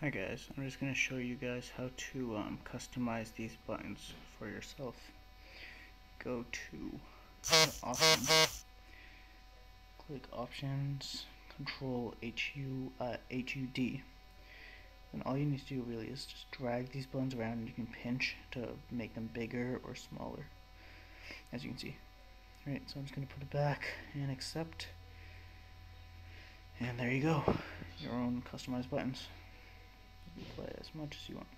Hi guys, I'm just going to show you guys how to um, customize these buttons for yourself. Go to options, click options, control HU, uh, HUD. And all you need to do really is just drag these buttons around and you can pinch to make them bigger or smaller. As you can see. Alright, so I'm just going to put it back and accept. And there you go, your own customized buttons play as much as you want.